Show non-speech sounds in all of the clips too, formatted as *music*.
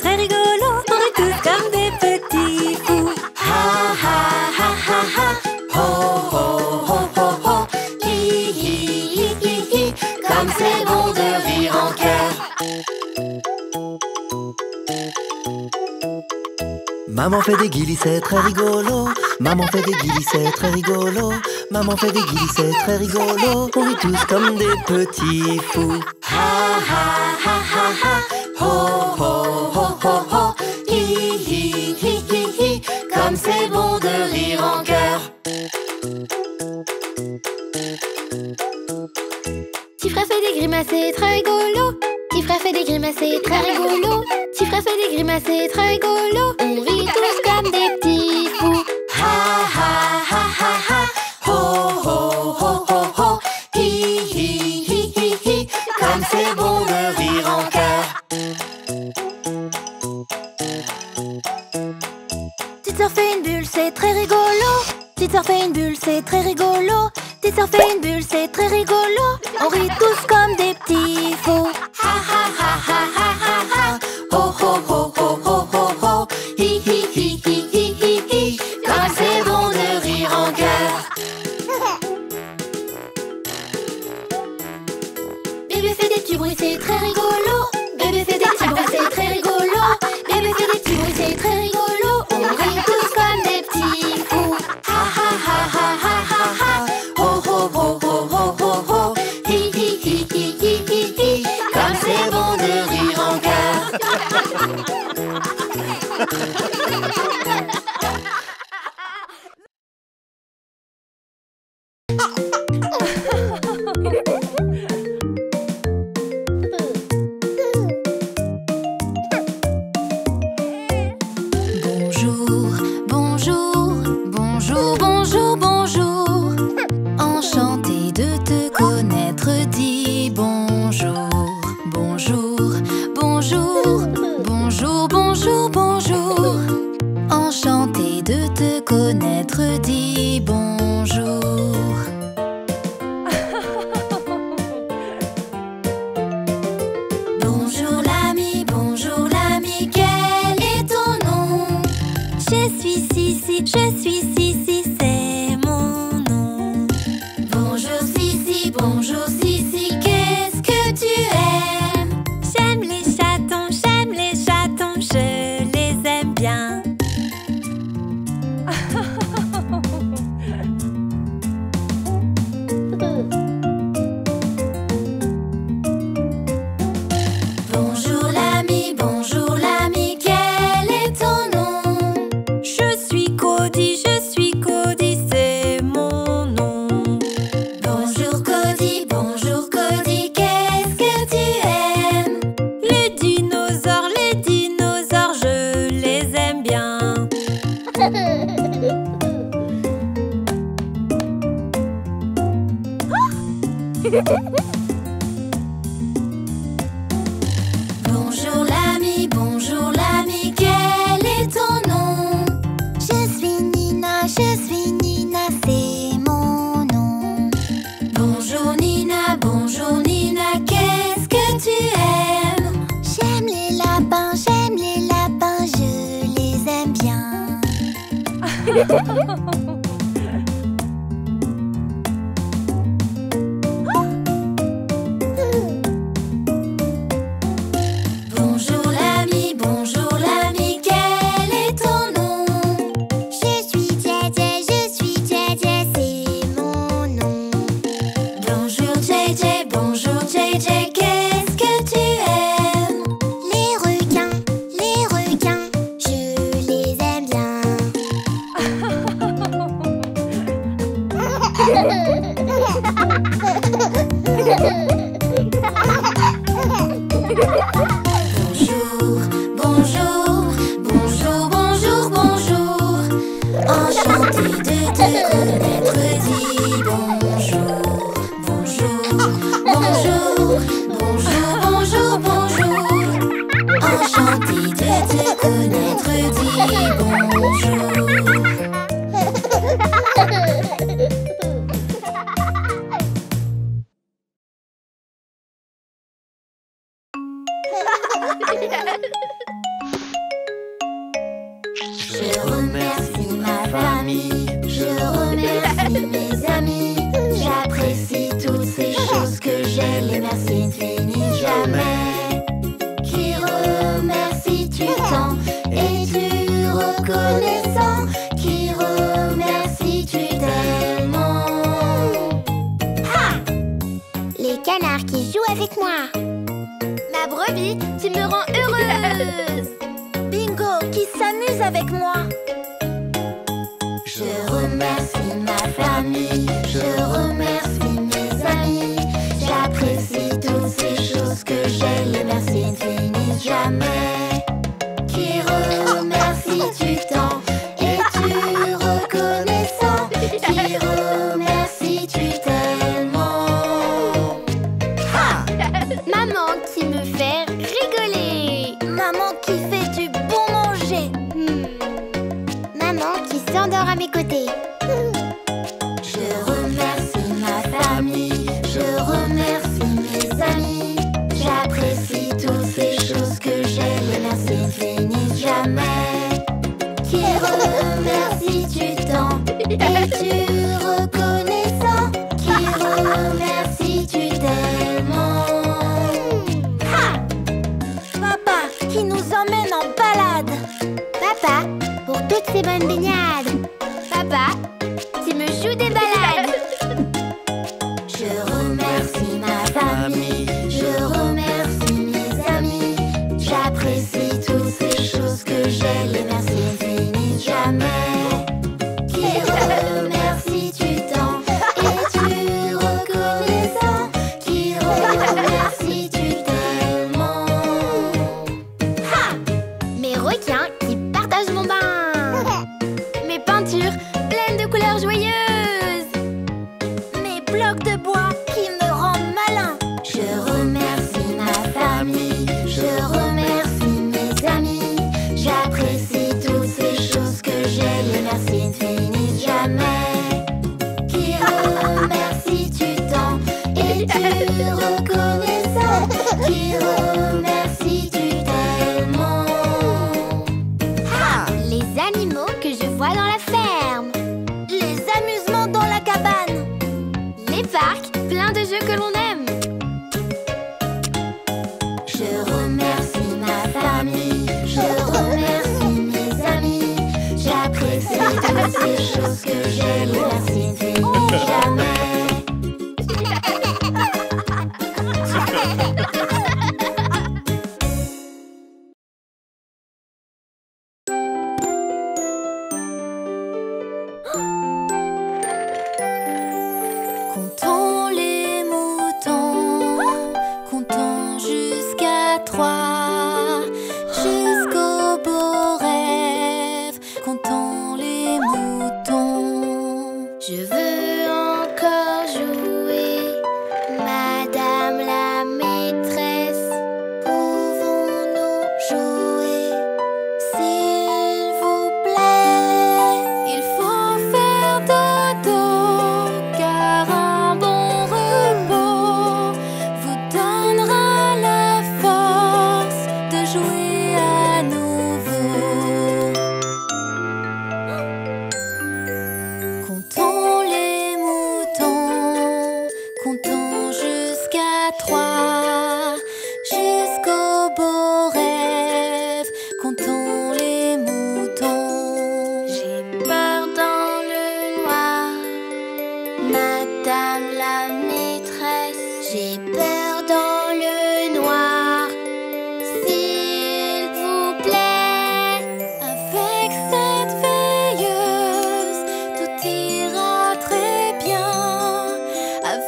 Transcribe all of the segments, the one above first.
très rigolo, on est tous comme des petits fous. Ha ha ha ha ha, ho ho ho ho ho, hi hi hi hi hi, comme c'est bon de rire en cœur. Maman fait des guillis, c'est très rigolo. Maman fait des guillis, c'est très rigolo. Maman fait des guillis, c'est très rigolo. On est tous comme des petits fous. assez très Bébé fait des petits bruits, c'est très rigolo. Bébé fait des petits bruits, c'est très rigolo. Bébé fait des petits bruits, c'est très rigolo. Bonjour, bonjour, bonjour, enchanté de te Je remercie ma famille, je remercie mes amis, j'apprécie toutes ces choses que j'ai, les merci ne jamais. Qui remercie-tu tant et tu reconnaissant? Qui remercie-tu tellement ha! Les canards qui jouent avec moi tu me rends heureuse. Bingo, qui s'amuse avec moi. Je remercie ma famille, je remercie mes amis. J'apprécie toutes ces choses que j'ai, les merci finissent jamais. parc, plein de jeux que l'on aime. Je remercie ma famille, je remercie mes amis. J'apprécie toutes ces choses que j'aime. Oh. Merci, jamais.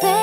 there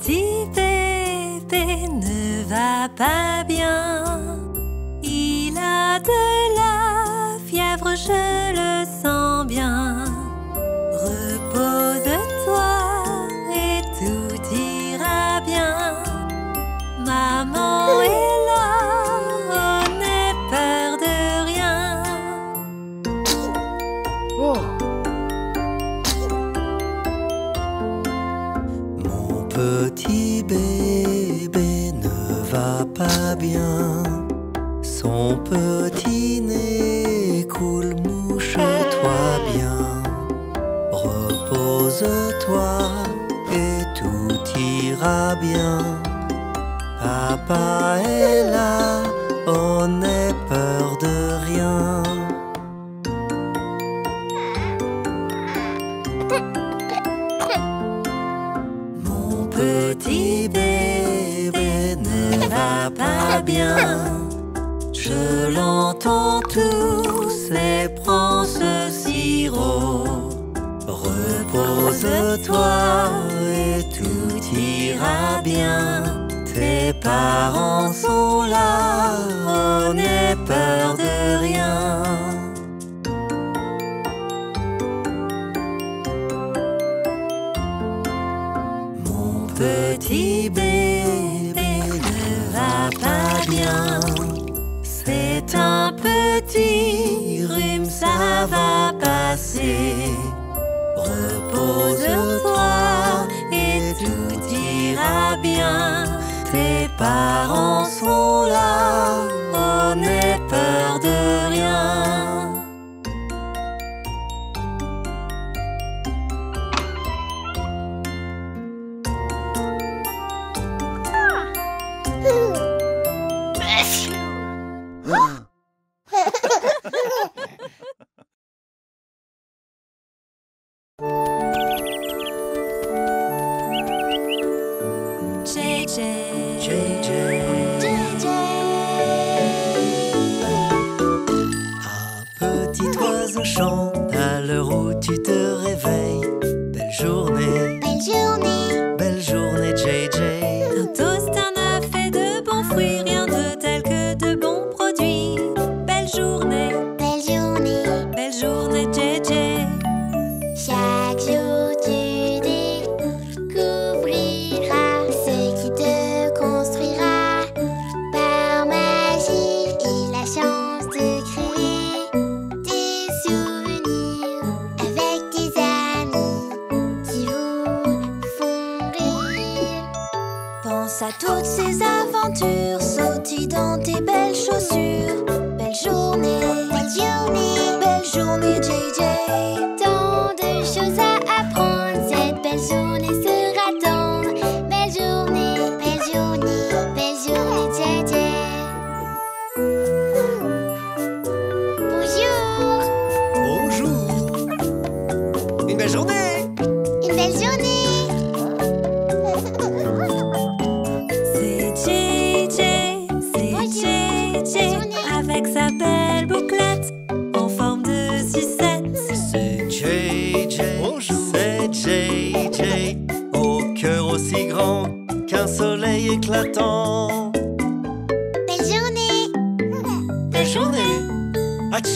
petit bébé ne va pas bien. Il a de la fièvre, je Mon petit bébé ne va pas bien. Je l'entends tous et prends ce sirop. Repose-toi et tout ira bien. Tes parents sont là, on est peur de parents sont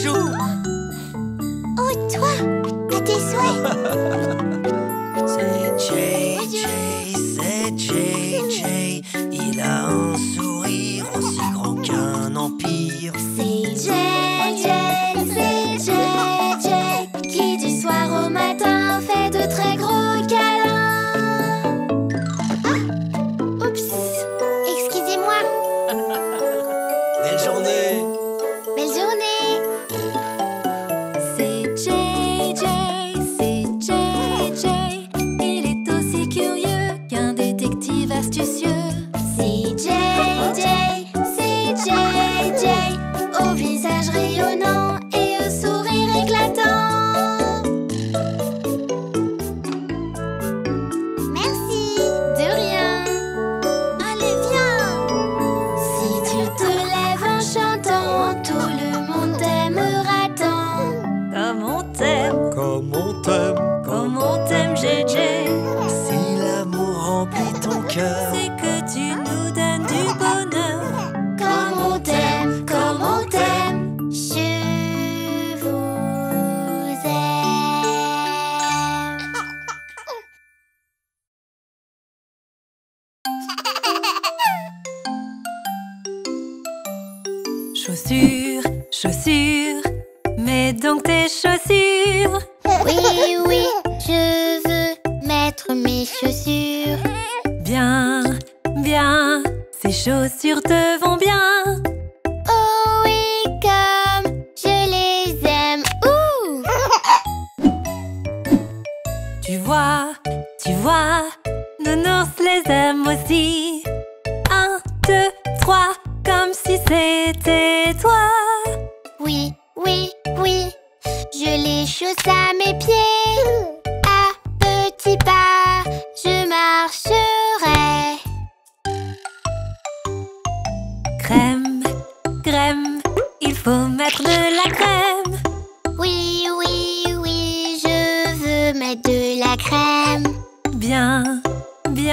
Bijou. just you. Chaussures, mets donc tes chaussures. Oui, oui, je veux mettre mes chaussures. Bien, bien, ces chaussures te vont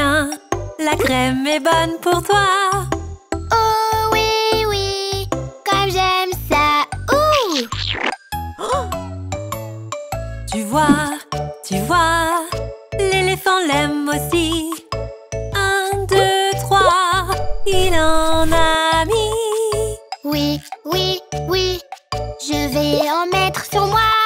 bien, la crème est bonne pour toi. Oh oui, oui, comme j'aime ça. Ouh! *gasps* Tu vois, tu vois, l'éléphant l'aime aussi. Un, deux, trois, il en a mis. Oui, oui, oui, je vais en mettre sur moi.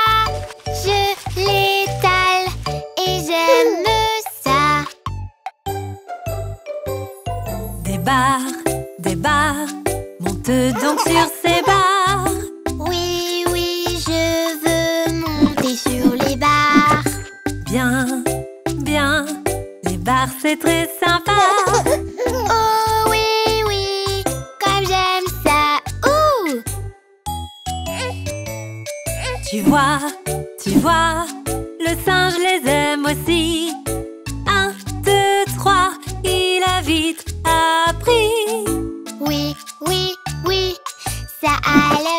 Donc sur ces barres. Oui, oui, je veux monter sur les barres. Bien, bien, les barres c'est très sympa. *laughs* Oh oui, oui, comme j'aime ça. Ouh! Tu vois, tu vois, le singe les aime aussi. Ça a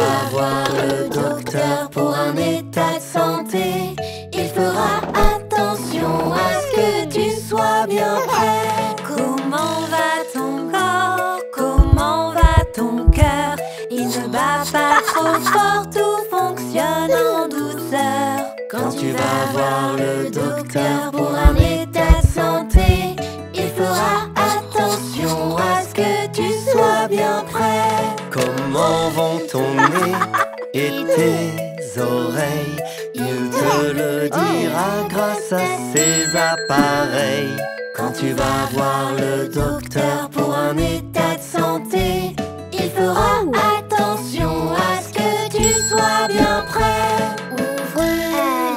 vas voir le docteur pour un état de santé, il fera attention à ce que tu sois bien prêt. Comment va ton corps? Comment va ton cœur? Il ne bat pas trop fort, tout fonctionne en douceur. Quand tu vas voir le docteur pour un état tes oreilles. Il te le dira grâce à ses appareils. Quand tu vas voir le docteur pour un état de santé, il fera attention à ce que tu sois bien prêt. Ouvre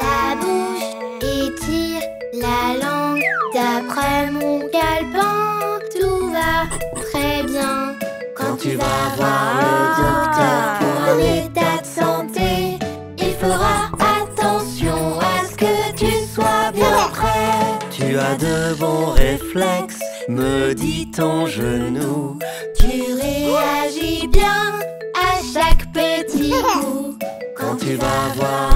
la bouche et tire la langue. D'après mon calepin, tout va très bien. Quand tu vas voir le docteur, as de bons réflexes, me dit ton genou. Tu réagis bien à chaque petit coup. Quand tu vas voir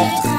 Thank you.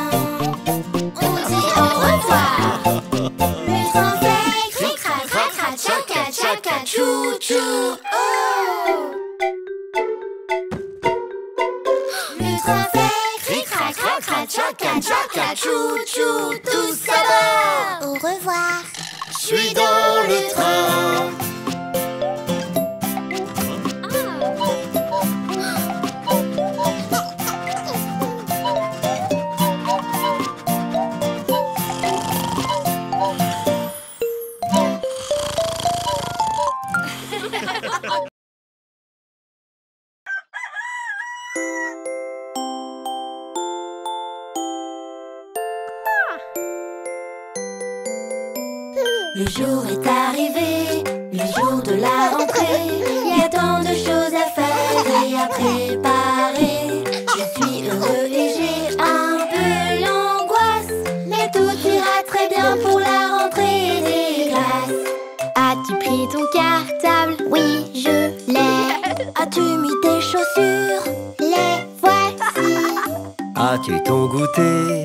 一口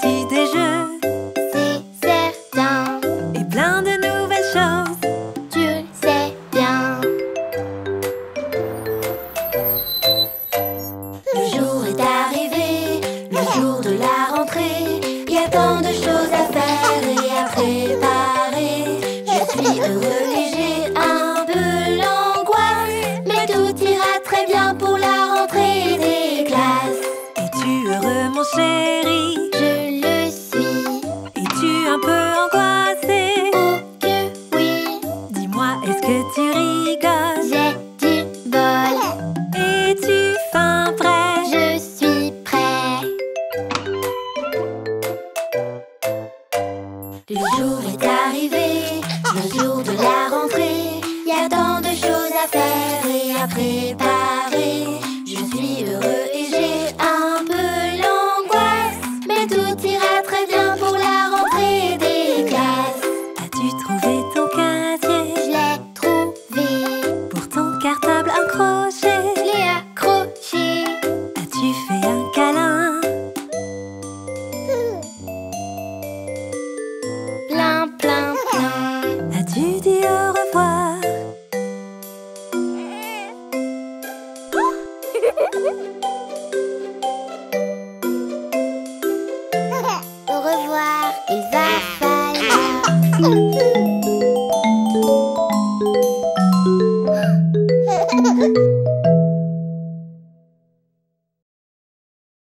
partie de la rentrée. Il y a tant de choses à faire et à préparer.